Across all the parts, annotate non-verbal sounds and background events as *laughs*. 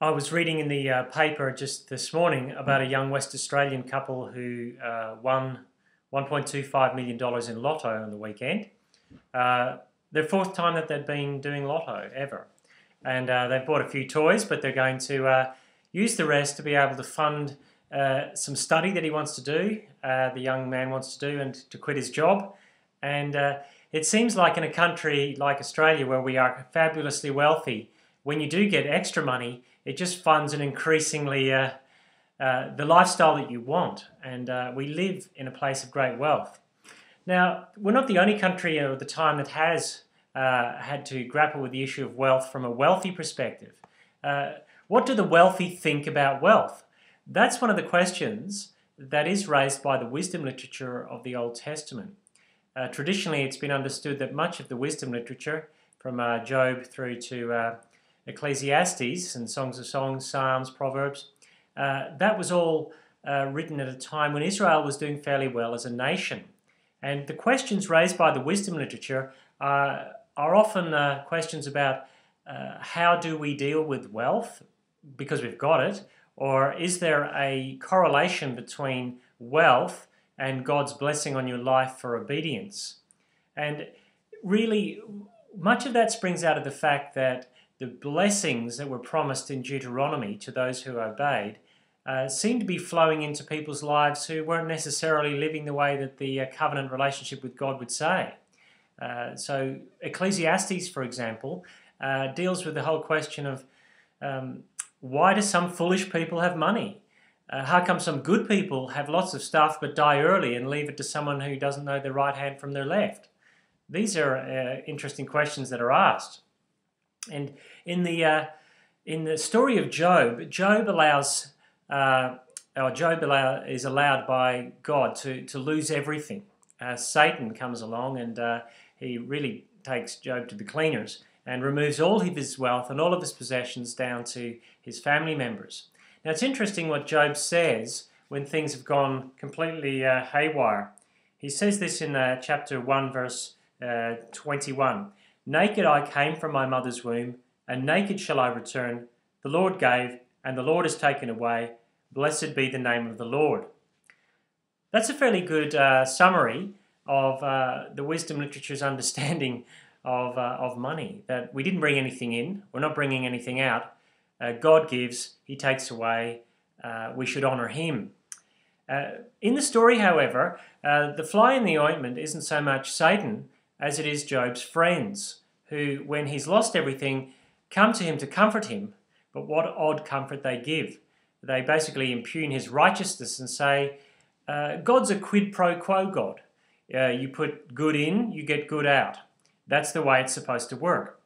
I was reading in the uh, paper just this morning about a young West Australian couple who uh, won $1.25 million in lotto on the weekend. Uh, their fourth time that they've been doing lotto ever. And uh, they've bought a few toys, but they're going to uh, use the rest to be able to fund uh, some study that he wants to do, the young man wants to do, and to quit his job. And it seems like in a country like Australia, where we are fabulously wealthy, when you do get extra money, it just funds an increasingly uh, uh, the lifestyle that you want. And uh, we live in a place of great wealth. Now, we're not the only country at the time that has uh, had to grapple with the issue of wealth from a wealthy perspective. Uh, what do the wealthy think about wealth? That's one of the questions that is raised by the wisdom literature of the Old Testament. Uh, traditionally, it's been understood that much of the wisdom literature, from Job through to Ecclesiastes and Songs of Songs, Psalms, Proverbs, uh, that was all uh, written at a time when Israel was doing fairly well as a nation. And the questions raised by the wisdom literature are, are often uh, questions about uh, how do we deal with wealth because we've got it, or is there a correlation between wealth and God's blessing on your life for obedience? And really, much of that springs out of the fact that the blessings that were promised in Deuteronomy to those who obeyed uh, seemed to be flowing into people's lives who weren't necessarily living the way that the uh, covenant relationship with God would say. Uh, so, Ecclesiastes, for example, uh, deals with the whole question of um, why do some foolish people have money? Uh, how come some good people have lots of stuff but die early and leave it to someone who doesn't know their right hand from their left? These are uh, interesting questions that are asked. And in the uh, in the story of Job, Job allows uh, or Job allow, is allowed by God to to lose everything. Uh, Satan comes along and uh, he really takes Job to the cleaners and removes all of his wealth and all of his possessions down to his family members. Now it's interesting what Job says when things have gone completely uh, haywire. He says this in uh, chapter 1, verse 21. Naked I came from my mother's womb, and naked shall I return. The Lord gave, and the Lord has taken away. Blessed be the name of the Lord. That's a fairly good uh, summary of uh, the wisdom literature's *laughs* understanding of, uh, of money. That we didn't bring anything in, we're not bringing anything out. Uh, God gives, He takes away. Uh, we should honour Him. Uh, in the story, however, the fly in the ointment isn't so much Satan as it is Job's friends, who, when he's lost everything, come to him to comfort him. But what odd comfort they give. They basically impugn his righteousness and say, uh, God's a quid pro quo God. Uh, you put good in, you get good out. That's the way it's supposed to work.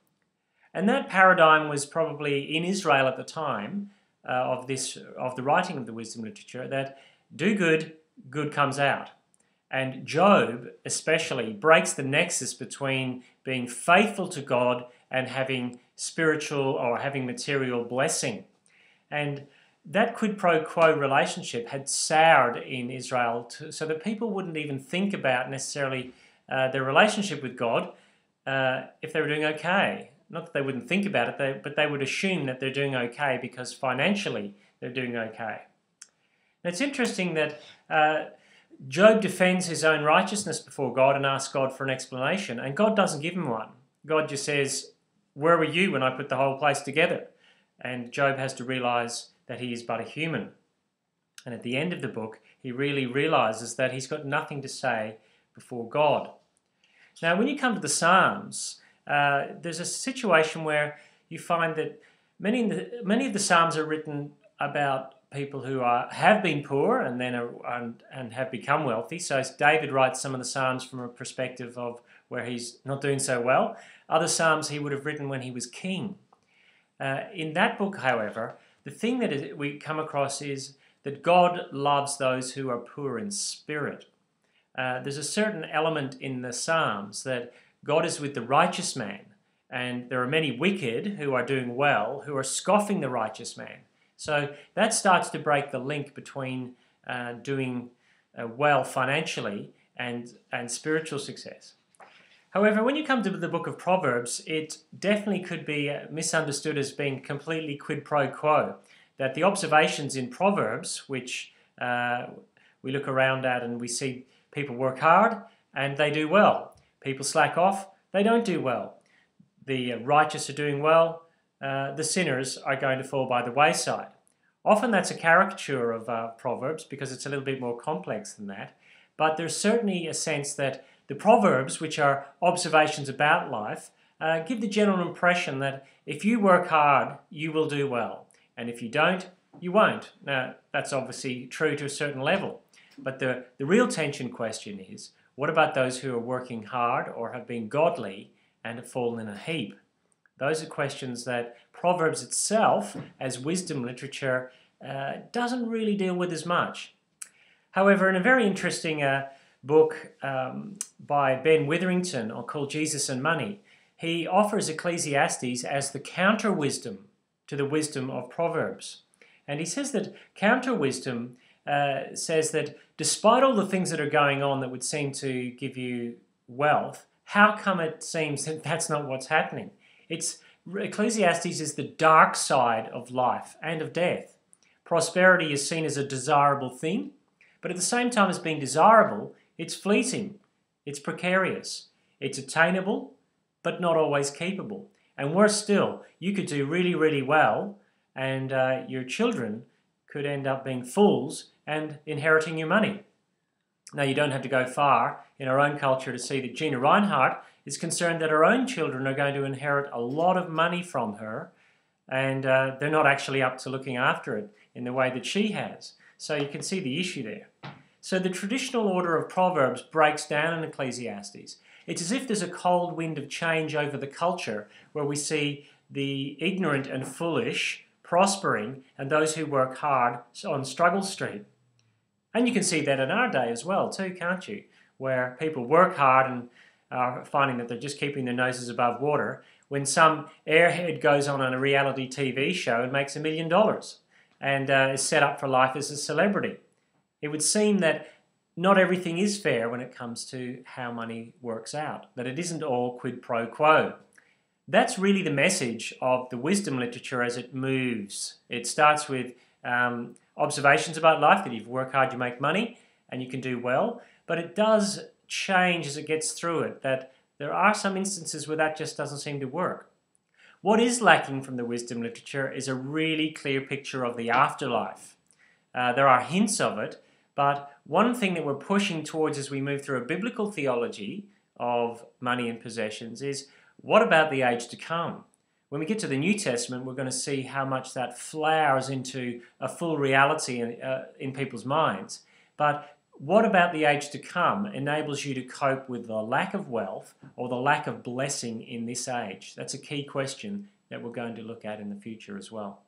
And that paradigm was probably in Israel at the time uh, of this of the writing of the wisdom literature that do good, good comes out. And Job, especially, breaks the nexus between being faithful to God and having spiritual or having material blessing. And that quid pro quo relationship had soured in Israel to, so that people wouldn't even think about necessarily uh, their relationship with God uh, if they were doing okay. Not that they wouldn't think about it, they, but they would assume that they're doing okay because financially they're doing okay. And it's interesting that uh, Job defends his own righteousness before God and asks God for an explanation, and God doesn't give him one. God just says, Where were you when I put the whole place together? And Job has to realize that he is but a human. And at the end of the book, he really realizes that he's got nothing to say before God. Now, when you come to the Psalms, uh, there's a situation where you find that many, many of the Psalms are written about people who are have been poor and then are, and, and have become wealthy. So David writes some of the psalms from a perspective of where he's not doing so well. Other psalms he would have written when he was king. Uh, in that book, however, the thing that we come across is that God loves those who are poor in spirit. Uh, there's a certain element in the Psalms that God is with the righteous man, and there are many wicked who are doing well who are scoffing the righteous man. So that starts to break the link between uh, doing uh, well financially and, and spiritual success. However, when you come to the book of Proverbs, it definitely could be uh, misunderstood as being completely quid pro quo. That the observations in Proverbs, which uh, we look around at and we see people work hard and they do well, people slack off, they don't do well. The righteous are doing well, uh, the sinners are going to fall by the wayside. Often that's a caricature of uh, Proverbs because it's a little bit more complex than that, but there's certainly a sense that the Proverbs, which are observations about life, uh, give the general impression that if you work hard, you will do well. And if you don't, you won't. Now, that's obviously true to a certain level. But the, the real tension question is what about those who are working hard or have been godly and have fallen in a heap? Those are questions that Proverbs itself, as wisdom literature, uh, doesn't really deal with as much. However, in a very interesting uh, book um, by Ben Witherington called Jesus and Money, he offers Ecclesiastes as the counter wisdom to the wisdom of Proverbs. And he says that counter wisdom uh, says that despite all the things that are going on that would seem to give you wealth, how come it seems that that's not what's happening? It's Ecclesiastes is the dark side of life and of death. Prosperity is seen as a desirable thing, but at the same time as being desirable, it's fleeting, it's precarious, it's attainable, but not always keepable. And worse still, you could do really, really well, and uh, your children could end up being fools and inheriting your money. Now, you don't have to go far in our own culture to see that Gina Rinehart is concerned that her own children are going to inherit a lot of money from her, and uh, they're not actually up to looking after it in the way that she has. So you can see the issue there. So the traditional order of Proverbs breaks down in Ecclesiastes. It's as if there's a cold wind of change over the culture where we see the ignorant and foolish prospering and those who work hard on Struggle Street. And you can see that in our day as well, too, can't you? Where people work hard and are finding that they're just keeping their noses above water when some airhead goes on on a reality TV show and makes a million dollars and uh, is set up for life as a celebrity. It would seem that not everything is fair when it comes to how money works out, that it isn't all quid pro quo. That's really the message of the wisdom literature as it moves. It starts with um, observations about life that if you work hard, you make money and you can do well, but it does change as it gets through it, that there are some instances where that just doesn't seem to work. What is lacking from the wisdom literature is a really clear picture of the afterlife. Uh, there are hints of it, but one thing that we're pushing towards as we move through a biblical theology of money and possessions is what about the age to come? When we get to the New Testament, we're going to see how much that flowers into a full reality in, uh, in people's minds. But what about the age to come enables you to cope with the lack of wealth or the lack of blessing in this age? That's a key question that we're going to look at in the future as well.